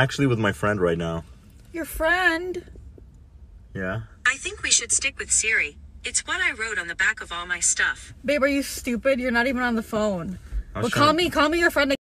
Actually, with my friend right now. Your friend. Yeah. I think we should stick with Siri. It's what I wrote on the back of all my stuff. Babe, are you stupid? You're not even on the phone. Well, call to- me, call me your friend